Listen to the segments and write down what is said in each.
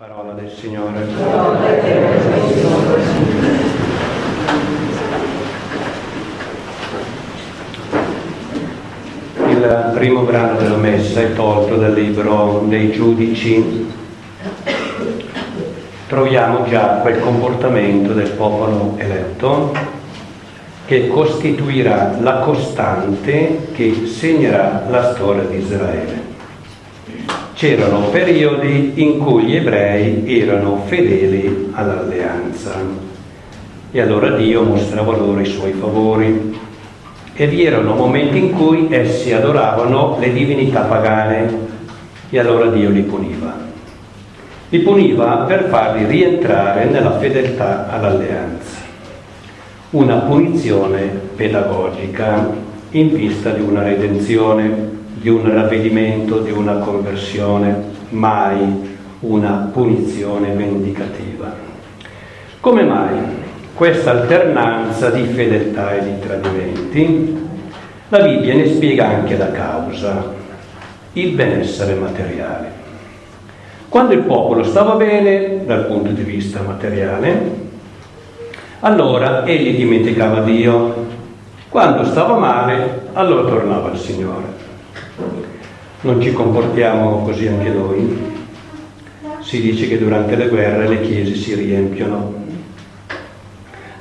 Parola del Signore. Il primo brano della messa è tolto dal libro dei giudici. Troviamo già quel comportamento del popolo eletto che costituirà la costante che segnerà la storia di Israele c'erano periodi in cui gli ebrei erano fedeli all'alleanza e allora Dio mostrava loro i suoi favori e vi erano momenti in cui essi adoravano le divinità pagane e allora Dio li puniva. Li puniva per farli rientrare nella fedeltà all'alleanza. Una punizione pedagogica in vista di una redenzione di un ravvedimento, di una conversione, mai una punizione vendicativa. Come mai questa alternanza di fedeltà e di tradimenti? La Bibbia ne spiega anche la causa, il benessere materiale. Quando il popolo stava bene dal punto di vista materiale, allora egli dimenticava Dio. Quando stava male, allora tornava al Signore. Non ci comportiamo così anche noi. Si dice che durante le guerre le chiese si riempiono,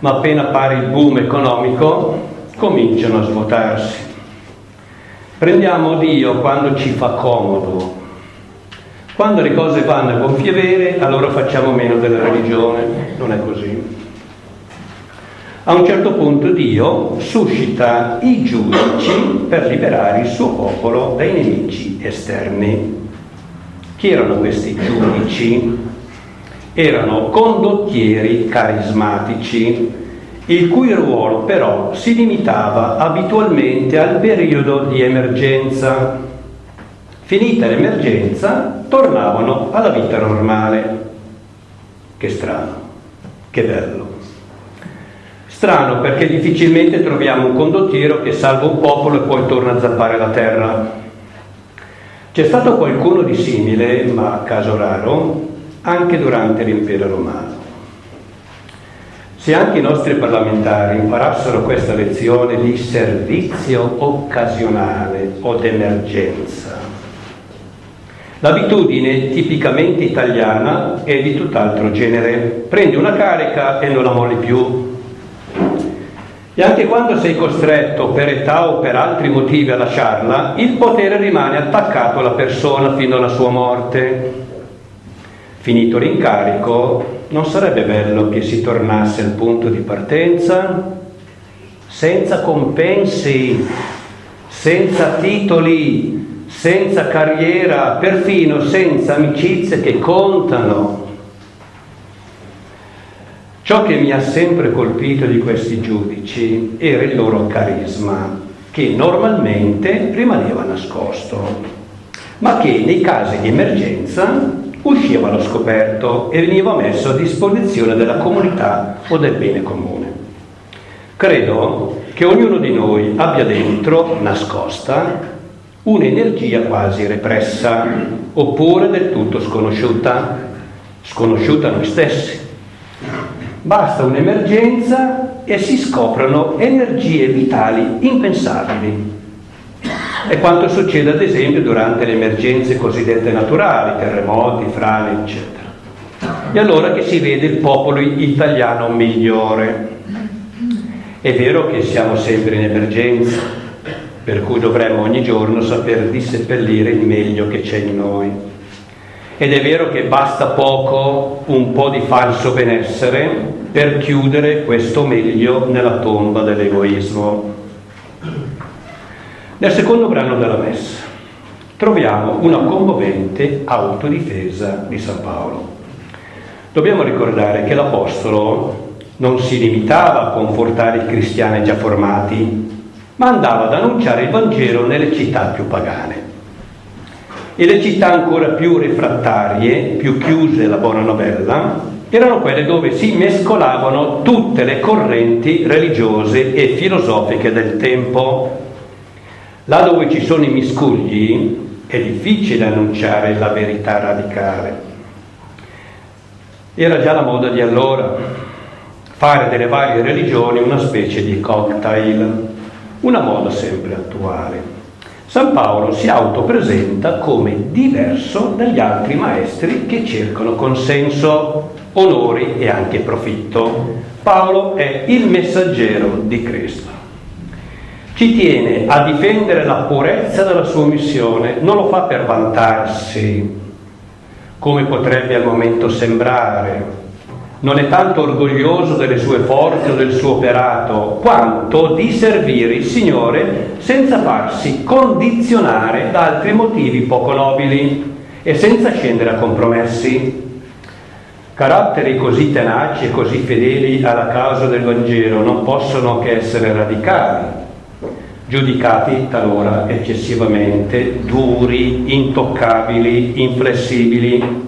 ma appena appare il boom economico cominciano a svuotarsi. Prendiamo Dio quando ci fa comodo. Quando le cose vanno a gonfie vere, allora facciamo meno della religione. Non è così. A un certo punto Dio suscita i giudici per liberare il suo popolo dai nemici esterni. Chi erano questi giudici? Erano condottieri carismatici, il cui ruolo però si limitava abitualmente al periodo di emergenza. Finita l'emergenza, tornavano alla vita normale. Che strano, che bello. Strano perché difficilmente troviamo un condottiero che salva un popolo e poi torna a zappare la terra. C'è stato qualcuno di simile, ma caso raro, anche durante l'impero romano. Se anche i nostri parlamentari imparassero questa lezione di servizio occasionale o d'emergenza, l'abitudine tipicamente italiana è di tutt'altro genere. Prendi una carica e non la molli più, e anche quando sei costretto per età o per altri motivi a lasciarla, il potere rimane attaccato alla persona fino alla sua morte. Finito l'incarico, non sarebbe bello che si tornasse al punto di partenza senza compensi, senza titoli, senza carriera, perfino senza amicizie che contano. Ciò che mi ha sempre colpito di questi giudici era il loro carisma, che normalmente rimaneva nascosto, ma che nei casi di emergenza usciva allo scoperto e veniva messo a disposizione della comunità o del bene comune. Credo che ognuno di noi abbia dentro, nascosta, un'energia quasi repressa, oppure del tutto sconosciuta, sconosciuta a noi stessi Basta un'emergenza e si scoprono energie vitali impensabili. È quanto succede ad esempio durante le emergenze cosiddette naturali, terremoti, frane, eccetera. E allora che si vede il popolo italiano migliore. È vero che siamo sempre in emergenza, per cui dovremmo ogni giorno saper disseppellire il meglio che c'è in noi ed è vero che basta poco, un po' di falso benessere, per chiudere questo meglio nella tomba dell'egoismo. Nel secondo brano della Messa troviamo una commovente autodifesa di San Paolo. Dobbiamo ricordare che l'Apostolo non si limitava a confortare i cristiani già formati, ma andava ad annunciare il Vangelo nelle città più pagane e le città ancora più refrattarie, più chiuse alla buona novella, erano quelle dove si mescolavano tutte le correnti religiose e filosofiche del tempo. Là dove ci sono i miscugli è difficile annunciare la verità radicale. Era già la moda di allora fare delle varie religioni una specie di cocktail, una moda sempre attuale. San Paolo si autopresenta come diverso dagli altri maestri che cercano consenso, onori e anche profitto. Paolo è il messaggero di Cristo. Ci tiene a difendere la purezza della sua missione, non lo fa per vantarsi, come potrebbe al momento sembrare, non è tanto orgoglioso delle sue forze o del suo operato, quanto di servire il Signore senza farsi condizionare da altri motivi poco nobili e senza scendere a compromessi. Caratteri così tenaci e così fedeli alla causa del Vangelo non possono che essere radicali, giudicati talora eccessivamente duri, intoccabili, inflessibili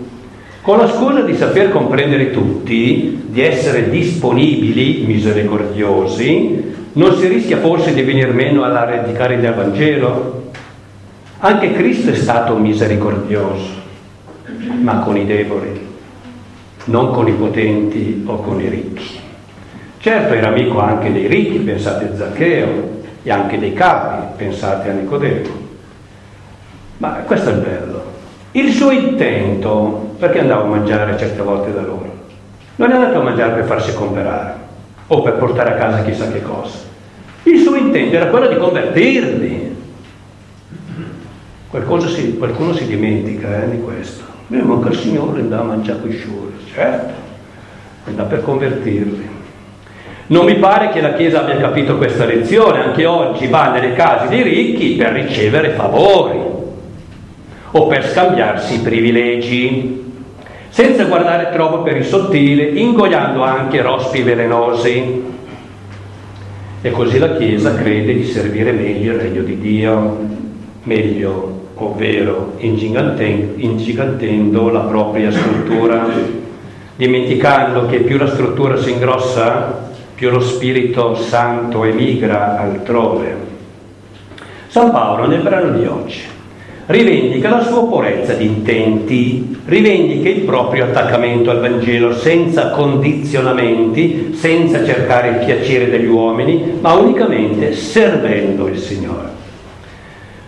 con la scusa di saper comprendere tutti, di essere disponibili, misericordiosi, non si rischia forse di venire meno alla radicare del Vangelo? Anche Cristo è stato misericordioso, ma con i deboli, non con i potenti o con i ricchi. Certo era amico anche dei ricchi, pensate a Zaccheo, e anche dei capi, pensate a Nicodemo. Ma questo è il bello. Il suo intento perché andava a mangiare certe volte da loro? Non è andato a mangiare per farsi comprare o per portare a casa chissà che cosa. Il suo intento era quello di convertirli. Si, qualcuno si dimentica eh, di questo. Beh, ma il Signore andava a mangiare con i sciuri, certo, andava per convertirli. Non mi pare che la Chiesa abbia capito questa lezione, anche oggi va nelle case dei ricchi per ricevere favori o per scambiarsi privilegi senza guardare troppo per il sottile, ingoiando anche rospi velenosi. E così la Chiesa crede di servire meglio il regno di Dio, meglio, ovvero ingigantendo la propria struttura, dimenticando che più la struttura si ingrossa, più lo Spirito Santo emigra altrove. San Paolo nel brano di oggi rivendica la sua purezza di intenti, rivendica il proprio attaccamento al Vangelo senza condizionamenti, senza cercare il piacere degli uomini, ma unicamente servendo il Signore.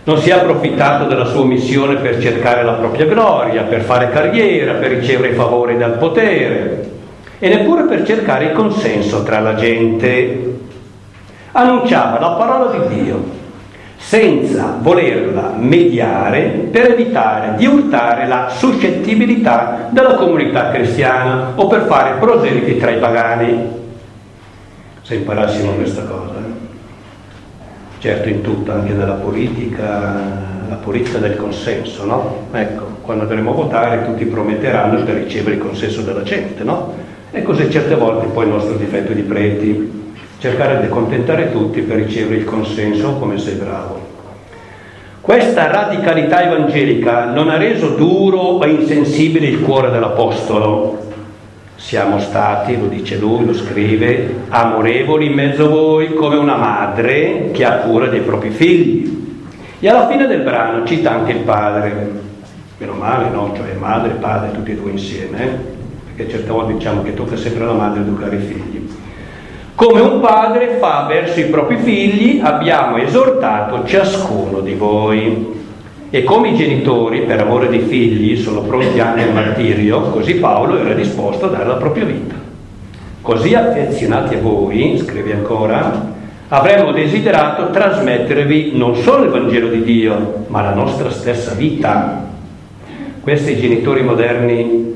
Non si è approfittato della sua missione per cercare la propria gloria, per fare carriera, per ricevere favori dal potere e neppure per cercare il consenso tra la gente. Annunciava la parola di Dio senza volerla mediare per evitare di urtare la suscettibilità della comunità cristiana o per fare proseliti tra i pagani. Se imparassimo questa cosa. Eh? Certo in tutto, anche nella politica, la politica del consenso, no? Ecco, quando andremo a votare tutti prometteranno per ricevere il consenso della gente, no? E così certe volte poi il nostro difetto di preti cercare di accontentare tutti per ricevere il consenso come sei bravo. Questa radicalità evangelica non ha reso duro o insensibile il cuore dell'Apostolo. Siamo stati, lo dice lui, lo scrive, amorevoli in mezzo a voi come una madre che ha cura dei propri figli. E alla fine del brano cita anche il padre, meno male, no? Cioè madre padre tutti e due insieme, eh? perché certe volte diciamo che tocca sempre alla madre educare i figli. Come un padre fa verso i propri figli, abbiamo esortato ciascuno di voi. E come i genitori, per amore dei figli, sono pronti anche al martirio, così Paolo era disposto a dare la propria vita. Così affezionati a voi, scrive ancora, avremmo desiderato trasmettervi non solo il Vangelo di Dio, ma la nostra stessa vita. Questi genitori moderni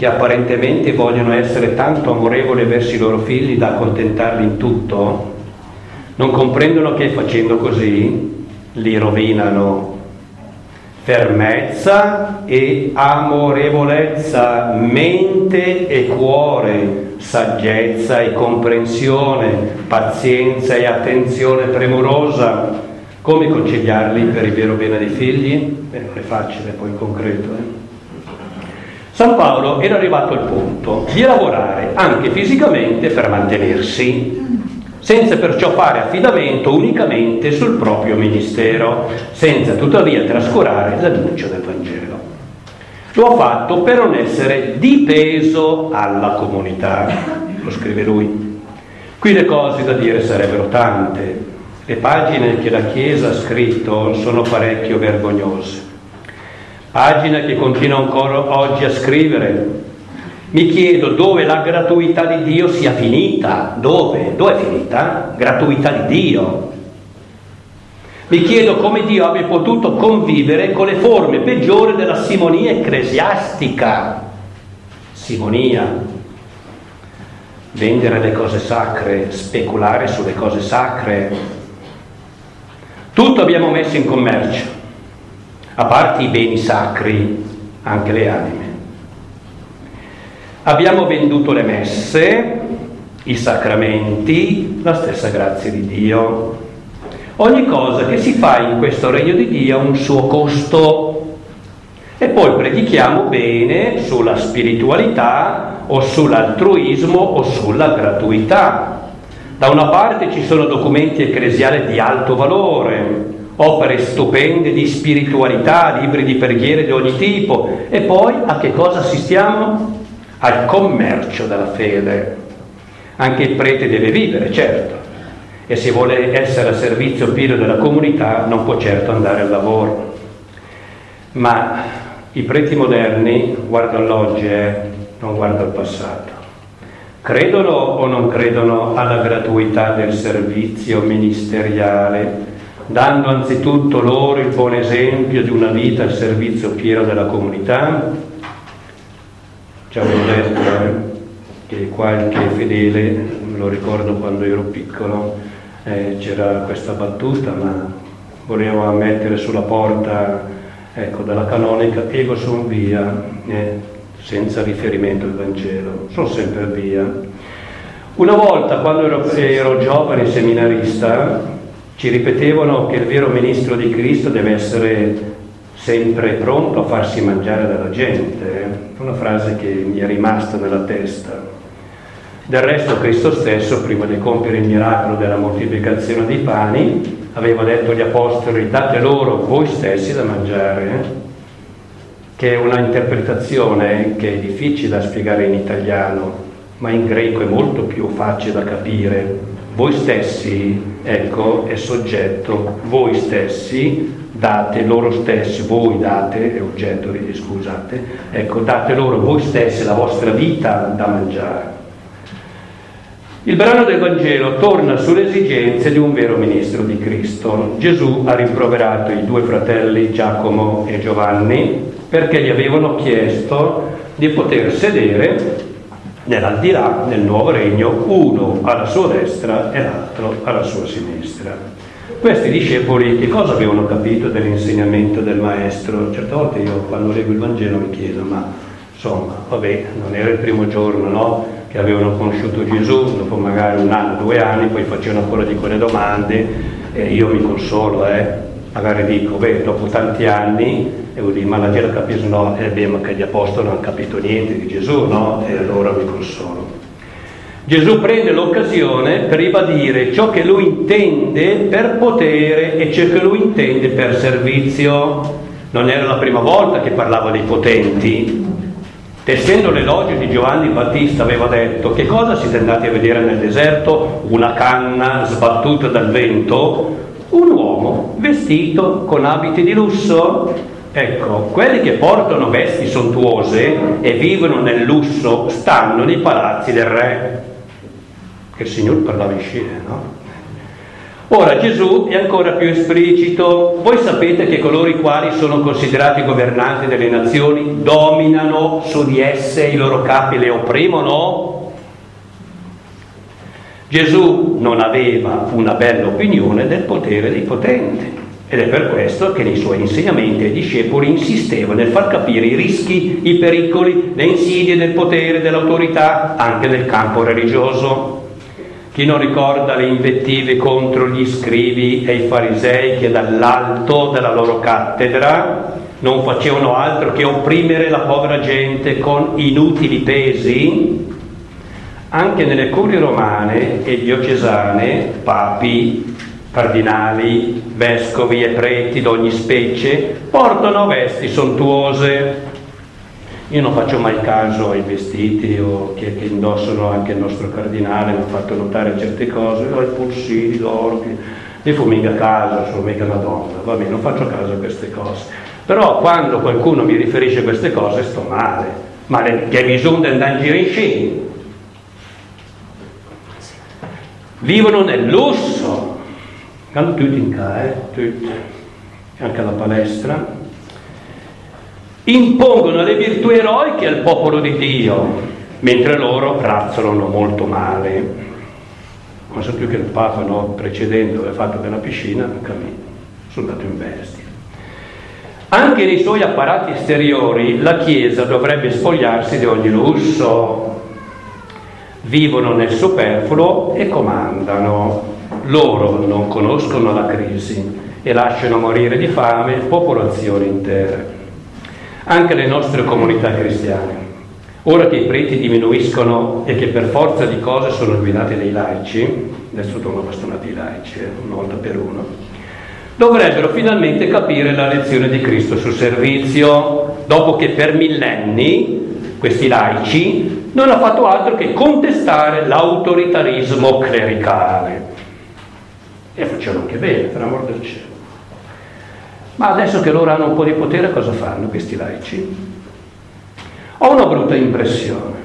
che apparentemente vogliono essere tanto amorevoli verso i loro figli da accontentarli in tutto, non comprendono che facendo così li rovinano. Fermezza e amorevolezza, mente e cuore, saggezza e comprensione, pazienza e attenzione premurosa. Come conciliarli per il vero bene dei figli? Beh, non è facile poi in concreto. Eh? San Paolo era arrivato al punto di lavorare anche fisicamente per mantenersi, senza perciò fare affidamento unicamente sul proprio ministero, senza tuttavia trascurare l'annuncio del Vangelo. Lo ha fatto per non essere di peso alla comunità, lo scrive lui. Qui le cose da dire sarebbero tante. Le pagine che la Chiesa ha scritto sono parecchio vergognose. Pagina che continua ancora oggi a scrivere. Mi chiedo dove la gratuità di Dio sia finita. Dove? Dove è finita? Gratuità di Dio. Mi chiedo come Dio abbia potuto convivere con le forme peggiori della simonia ecclesiastica. Simonia, vendere le cose sacre, speculare sulle cose sacre. Tutto abbiamo messo in commercio, a parte i beni sacri, anche le anime. Abbiamo venduto le messe, i sacramenti, la stessa grazia di Dio, Ogni cosa che si fa in questo regno di Dio ha un suo costo. E poi predichiamo bene sulla spiritualità o sull'altruismo o sulla gratuità. Da una parte ci sono documenti ecclesiali di alto valore, opere stupende di spiritualità, libri di preghiere di ogni tipo. E poi a che cosa assistiamo? Al commercio della fede. Anche il prete deve vivere, certo, e se vuole essere a servizio pieno della comunità non può certo andare al lavoro. Ma i preti moderni guardano l'oggi, eh, non guardano il passato. Credono o non credono alla gratuità del servizio ministeriale, dando anzitutto loro il buon esempio di una vita al servizio pieno della comunità? Ci avevo detto eh, che qualche fedele, lo ricordo quando ero piccolo, eh, c'era questa battuta, ma volevo mettere sulla porta ecco, della canonica, ego sono via, eh, senza riferimento al Vangelo, sono sempre via. Una volta, quando ero, ero giovane seminarista, ci ripetevano che il vero ministro di Cristo deve essere sempre pronto a farsi mangiare dalla gente. Eh. Una frase che mi è rimasta nella testa. Del resto Cristo stesso, prima di compiere il miracolo della moltiplicazione dei pani, aveva detto agli apostoli date loro voi stessi da mangiare, eh? che è una interpretazione che è difficile da spiegare in italiano, ma in greco è molto più facile da capire. Voi stessi, ecco, è soggetto, voi stessi date loro stessi, voi date, è oggetto, scusate, ecco, date loro voi stessi la vostra vita da mangiare. Il brano del Vangelo torna sulle esigenze di un vero ministro di Cristo. Gesù ha rimproverato i due fratelli Giacomo e Giovanni perché gli avevano chiesto di poter sedere nell'aldilà, nel nuovo regno, uno alla sua destra e l'altro alla sua sinistra. Questi discepoli che cosa avevano capito dell'insegnamento del Maestro? Certe volte io quando leggo il Vangelo mi chiedo, ma insomma, vabbè, non era il primo giorno, no? che avevano conosciuto Gesù, dopo magari un anno, due anni, poi facevano ancora di quelle domande e io mi consolo, eh. Magari dico, beh, dopo tanti anni, e vuol dire, ma la gente capisce, no, eh, beh, ma che gli apostoli non hanno capito niente di Gesù, no? E allora mi consolo. Gesù prende l'occasione per ribadire ciò che lui intende per potere e ciò che lui intende per servizio. Non era la prima volta che parlava dei potenti, Tessendo l'elogio di Giovanni Battista aveva detto che cosa siete andati a vedere nel deserto? Una canna sbattuta dal vento? Vestito con abiti di lusso? Ecco, quelli che portano vesti sontuose e vivono nel lusso stanno nei palazzi del re. Che il Signore parlava in scena, no? Ora Gesù è ancora più esplicito. Voi sapete che coloro i quali sono considerati governanti delle nazioni dominano su di esse, i loro capi le opprimono? Gesù non aveva una bella opinione del potere dei potenti ed è per questo che nei suoi insegnamenti ai discepoli insisteva nel far capire i rischi, i pericoli, le insidie del potere dell'autorità anche nel campo religioso. Chi non ricorda le invettive contro gli scrivi e i farisei che dall'alto della loro cattedra non facevano altro che opprimere la povera gente con inutili pesi? Anche nelle curie romane e diocesane, papi, cardinali, vescovi e preti d'ogni specie portano vesti sontuose Io non faccio mai caso ai vestiti o che, che indossano anche il nostro cardinale, mi ha fatto notare certe cose, oh, i polsini, l'orchio, ne fu mica caso, sono mica una donna, va bene, non faccio caso a queste cose. Però quando qualcuno mi riferisce a queste cose sto male, ma che di andare in giro in scena. Vivono nel lusso, hanno tutti in casa, eh? tutti, anche alla palestra, impongono le virtù eroiche al popolo di Dio, mentre loro razzolano molto male. Ma so più che il Papa no, precedendo aveva fatto della piscina, cammino, sono andato in bestia. Anche nei suoi apparati esteriori la Chiesa dovrebbe spogliarsi di ogni lusso. Vivono nel superfluo e comandano. Loro non conoscono la crisi e lasciano morire di fame popolazioni intere anche le nostre comunità cristiane. Ora che i preti diminuiscono e che per forza di cose sono guidati dai laici, adesso sono bastonati i laici, eh, una volta per uno, dovrebbero finalmente capire la lezione di Cristo sul servizio, dopo che per millenni questi laici non hanno fatto altro che contestare l'autoritarismo clericale. E facevano anche bene, per amor del cielo. Ma adesso che loro hanno un po' di potere cosa fanno questi laici? Ho una brutta impressione.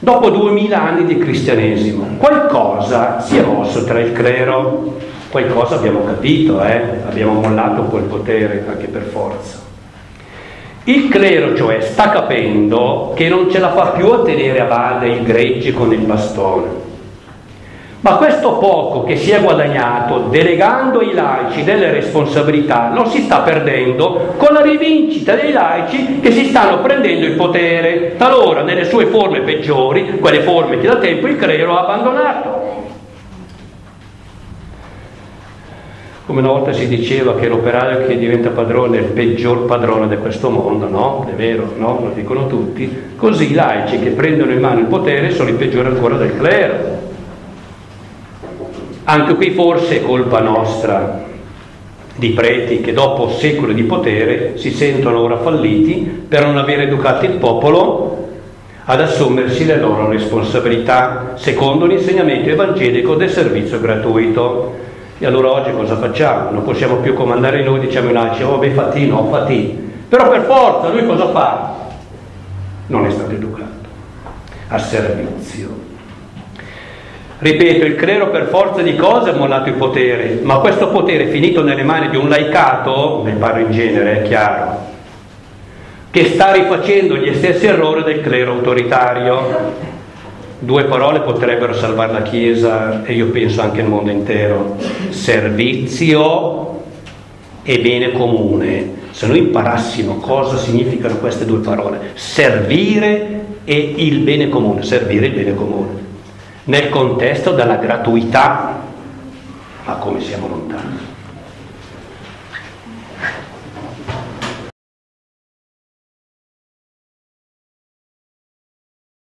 Dopo duemila anni di cristianesimo, qualcosa si è mosso tra il clero, qualcosa abbiamo capito, eh? abbiamo mollato il potere anche per forza. Il clero, cioè, sta capendo che non ce la fa più a tenere a bada il gregge con il bastone ma questo poco che si è guadagnato delegando ai laici delle responsabilità lo si sta perdendo con la rivincita dei laici che si stanno prendendo il potere, talora nelle sue forme peggiori, quelle forme che da tempo il clero ha abbandonato. Come una volta si diceva che l'operaio che diventa padrone è il peggior padrone di questo mondo, no? È vero, no? Lo dicono tutti. Così i laici che prendono in mano il potere sono i peggiori ancora del clero. Anche qui forse è colpa nostra di preti che dopo secoli di potere si sentono ora falliti per non aver educato il popolo ad assumersi le loro responsabilità secondo l'insegnamento evangelico del servizio gratuito. E allora oggi cosa facciamo? Non possiamo più comandare noi, diciamo in alci, oh fatti, no, fatti. Però per forza lui cosa fa? Non è stato educato a servizio. Ripeto, il clero per forza di cose ha mollato il potere, ma questo potere finito nelle mani di un laicato, ne parlo in genere, è chiaro, che sta rifacendo gli stessi errori del clero autoritario. Due parole potrebbero salvare la Chiesa e io penso anche il mondo intero. Servizio e bene comune. Se noi imparassimo cosa significano queste due parole, servire e il bene comune, servire il bene comune nel contesto della gratuità, ma come siamo lontani.